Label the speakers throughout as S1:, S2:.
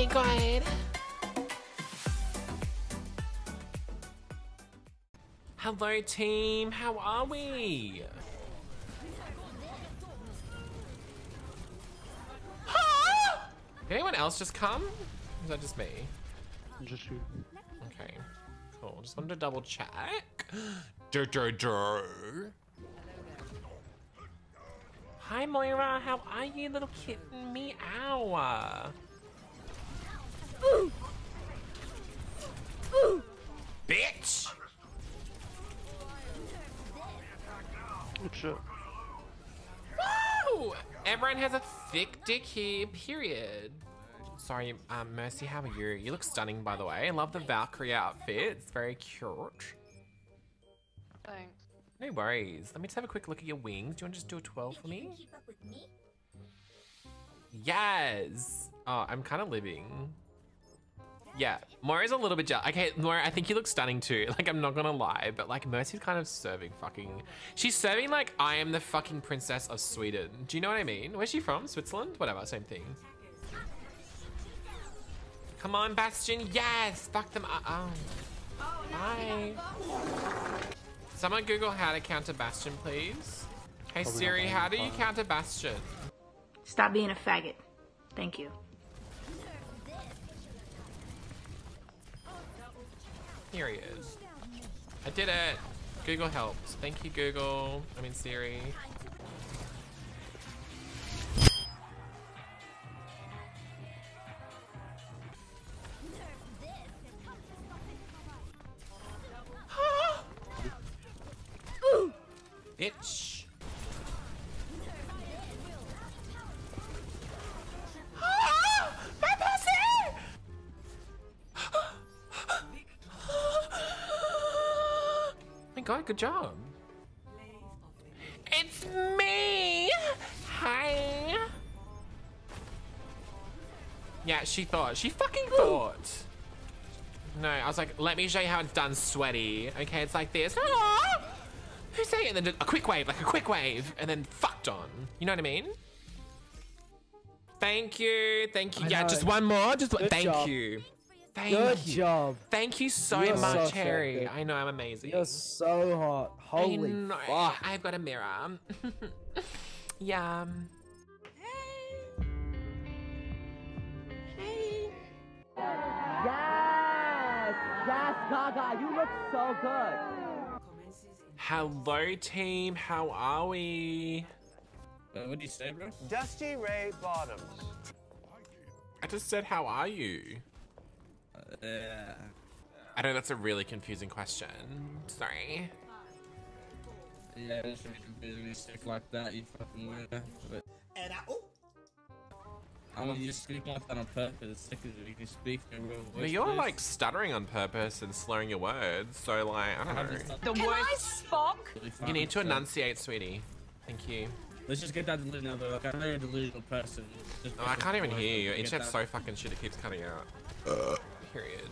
S1: my god. Hello team, how are we? Did anyone else just come? Or is that just me?
S2: Just you.
S1: Okay, cool. Just wanted to double check. Dur, dur, dur. Hi Moira, how are you little kitten? Meow. Bitch!
S2: Oh shit.
S1: Woo! Everyone has a thick dick here, period. Sorry, um, Mercy, how are you? You look stunning, by the way. I love the Valkyrie outfit. It's very cute.
S3: Thanks.
S1: No worries. Let me just have a quick look at your wings. Do you want to just do a 12 for me? Yes! Oh, I'm kind of living. Yeah, Moira's a little bit jealous. Okay, Moira, I think you look stunning too. Like, I'm not gonna lie, but like, Mercy's kind of serving fucking... She's serving like, I am the fucking princess of Sweden. Do you know what I mean? Where's she from? Switzerland? Whatever, same thing. Come on, Bastion. Yes! Fuck them up. Oh. Bye. Someone Google how to counter Bastion, please. Hey
S2: Probably
S1: Siri, how do you counter Bastion?
S4: Stop being a faggot. Thank you.
S1: Here he is. I did it. Google helps. Thank you, Google. I mean, Siri. God, good job. It's me! Hi! Yeah, she thought. She fucking thought. No, I was like, let me show you how it's done sweaty. Okay, it's like this. Who's saying it? And then a quick wave, like a quick wave, and then fucked on. You know what I mean? Thank you, thank you.
S5: I
S1: yeah,
S5: know.
S1: just one more. Just one. Thank
S5: job.
S1: you. Thank
S5: Good
S1: you.
S5: job.
S1: Thank you so
S5: You're
S1: much,
S5: so
S1: Harry.
S5: good.
S1: I know I'm amazing.
S5: You're so hot. Holy
S1: I know.
S5: fuck.
S1: I've got a mirror. yeah. Hey. Hey.
S5: Yes! Yes, Gaga, you look so good.
S1: Hello, team. How are we?
S6: Uh, what do you say, bro?
S7: Dusty Ray Bottoms.
S1: I just said, how are you?
S6: Yeah.
S1: I know that's a really confusing question. Sorry.
S6: Yeah, it's really confusing when speak like that, you fucking weirdo. But I I want you to speak like that on purpose, because you can speak in real voice.
S1: But you're like stuttering on purpose and slurring your words, so like, I don't know.
S6: just-
S3: The worst Spock.
S1: You need to enunciate, sweetie. Thank you.
S6: Let's just get that delusion out there. Like, I know you're a delusional person. Just
S1: Oh, I can't even hear you. Your
S6: Get
S1: internet's so fucking shit, it keeps cutting out. Uh. Period.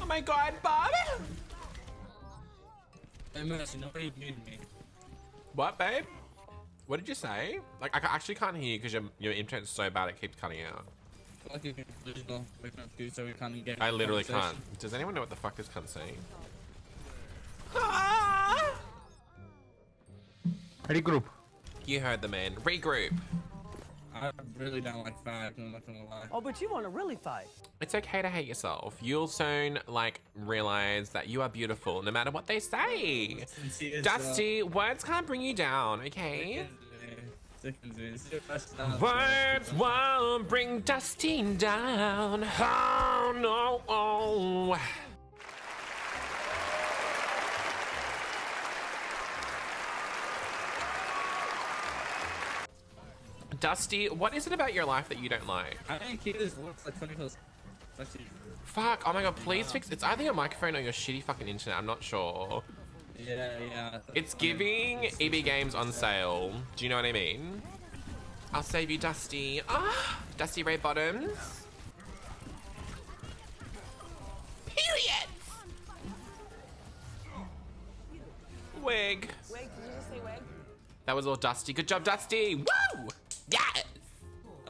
S1: Oh my god, Bob!
S6: Hey, Mercy, nobody muted me.
S1: What, babe? What did you say? Like, I actually can't hear you because your, your internet's so bad it keeps cutting out.
S6: I like you're delusional. We're confused, so we can't even
S1: I literally can't. Does anyone know what the fuck this cunt's saying?
S2: Regroup.
S1: You heard the man. Regroup.
S6: I really don't like five, I'm not gonna lie.
S5: Oh, but you want to really fight.
S1: It's okay to hate yourself. You'll soon, like, realize that you are beautiful no matter what they say.
S6: Sincere as
S1: Dusty, words can't bring you down, okay?
S6: Sickens me. It's your first time.
S1: Words won't bring Dusty down. Oh, no. Oh. Dusty, what is it about your life that you don't like?
S6: I think it is works like 20 plus. It's actually.
S1: Fuck, oh my god, please fix it. It's either your microphone or your shitty fucking internet, I'm not sure.
S6: Yeah, yeah.
S1: It's giving EB Games on sale. Do you know what I mean? I'll save you, Dusty. Ah, Dusty Ray Bottoms. Period. Wig.
S3: Wait, did you just say wig?
S1: That was all Dusty. Good job, Dusty. Woo!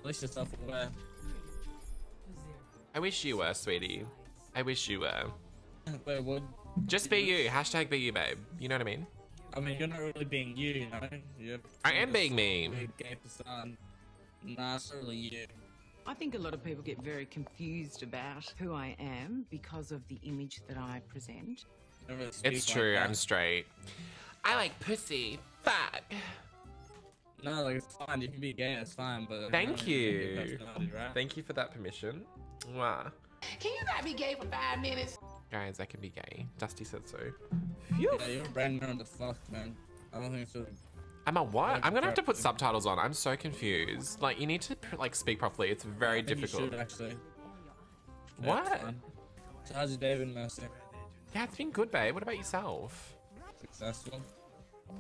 S1: Yes.
S6: At least you're self-aware.
S1: I wish you were, sweetie. I wish you were.
S6: Wait, what?
S1: Just be you. Hashtag be you, babe. You know what I mean?
S6: I mean, you're not really being you, you know? You're
S1: I am being me.
S6: Big gay facade. Nah, it's not really you.
S8: I think a lot of people get very confused about who I am because of the image that I present.
S6: Really
S1: It's true.
S6: that.
S1: I'm straight. I like pussy. Fuck.
S6: No, like it's fine. You can be gay. It's fine. But
S1: Thank
S6: you. know,
S1: you.
S6: right?
S1: Thank you for that permission. Mwah.
S9: Can you not be gay for five minutes?
S1: Guys, I can be gay. Dusty said so.
S6: Yeah, you're brand new on the fuck, man. I don't think it's really.
S1: I'm a what? I'm gonna have to put subtitles on. I'm so confused. Like, you need to like speak properly. It's very
S6: I think you
S1: difficult.
S6: should, actually. Yeah, it's
S1: What?
S6: fine. So how's your day been, Mercy?
S1: Yeah, it's been good, babe. What about yourself?
S6: Successful.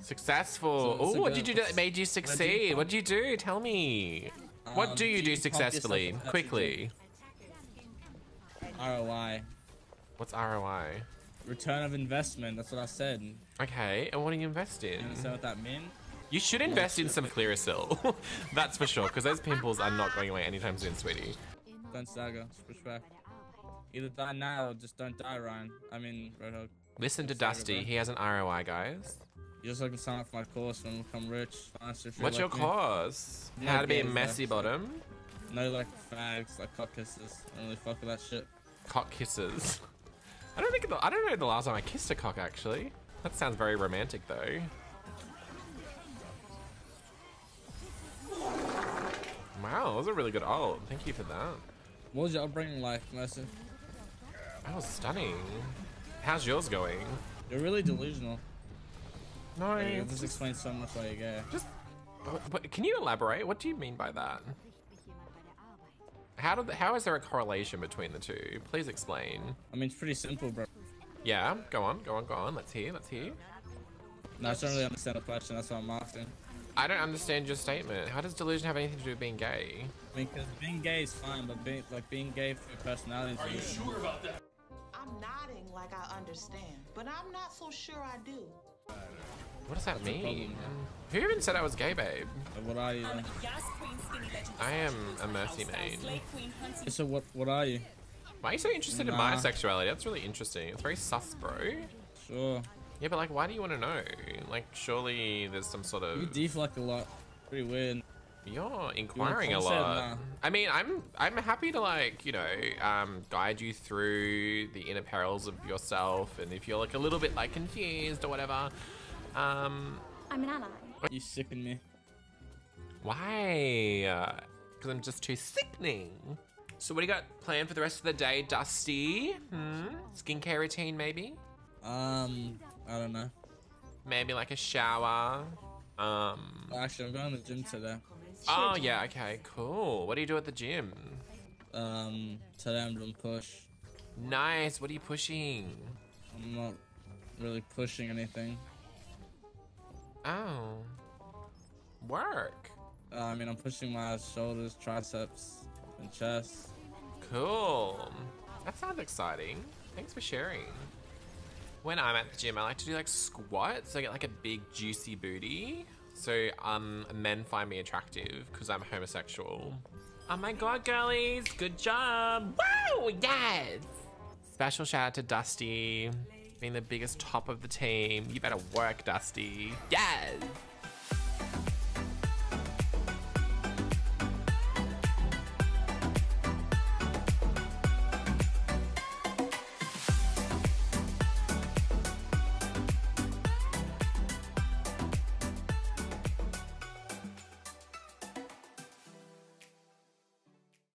S1: Successful. Oh, what did you do that made you succeed? What did you do? Tell me. What
S6: Um,
S1: do you
S6: do
S1: do
S6: you
S1: successfully? Quickly.
S6: ROI.
S1: What's ROI?
S6: Return of investment. That's what I said.
S1: Okay, and what do you invest in?
S6: understand what that means?
S1: You should invest in some Clearasil. That's for sure, because those pimples are not going away anytime soon, sweetie.
S6: Don't stagger. Just push back. Either die now or just don't die, Ryan. I mean, Roadhog.
S1: Listen to Dusty. He has an ROI, guys.
S6: You just like to sign up for my course when we become rich. Faster
S1: What's your
S6: like me.
S1: course?
S6: Yeah,
S1: How to be a messy bottom?
S6: No, like fags, like cock kisses. I don't really fuck with that shit.
S1: Cock kisses. I don't think the, I don't know the last time I kissed a cock actually. That sounds very romantic though. Wow, that was a really good ult. Thank you for that.
S6: What was your upbringing like, Mercy?
S1: That was stunning. How's yours going?
S6: You're really delusional.
S1: No,
S6: Like,
S1: it's
S6: this
S1: just,
S6: explains so much why you're gay.
S1: just what- what- can you elaborate? What do you mean by that? How did how is there a correlation between the two? Please explain.
S6: I mean, it's pretty simple, bro.
S1: Yeah, go on, go on, go on. Let's hear, let's hear.
S6: No, I don't really understand the question. That's what I'm asking.
S1: I don't understand your statement. How does delusion have anything to do with being gay?
S6: I mean, because being gay is fine, but being like being gay for your personality. Are you sure? About that?
S9: I'm nodding like I understand, but I'm not so sure I do.
S1: What does that
S6: the problem,
S1: mean?
S6: man?
S1: Who even said I was gay, babe?
S6: Uh, what are you? Then?
S1: I am a mercy main.
S6: So what? What are you?
S1: Why are you so interested in my sexuality? That's really interesting. It's very sus, bro.
S6: Sure.
S1: Yeah, but like, why do you want to know? Like, surely there's some sort of.
S6: You deflect a lot. Pretty weird.
S1: You're inquiring a lot. I mean, I'm I'm happy to like you know um, guide you through the inner perils of yourself, and if you're like a little bit like confused or whatever, um,
S10: I'm an ally.
S6: You sicken me.
S1: Why? Because I'm just too sickening. So what do you got planned for the rest of the day, Dusty? Hmm? Skincare routine, maybe?
S6: Um, I don't know.
S1: Maybe like a shower. Um.
S6: Actually, I'm going to the gym today.
S1: Oh yeah. Okay. Cool. What do you do at the gym?
S6: Um, today I'm doing push.
S1: Nice. What are you pushing?
S6: I'm not really pushing anything.
S1: Oh. Work.
S6: Uh, I mean, I'm pushing my shoulders, triceps, and chest.
S1: Cool. That sounds exciting. Thanks for sharing. When I'm at the gym, I like to do like squats. So I get like a big juicy booty. So um, men find me attractive because I'm homosexual. Oh my god, girlies! Good job! Wow! Yes! Special shout out to Dusty, being the biggest top of the team. You better work, Dusty. Yes!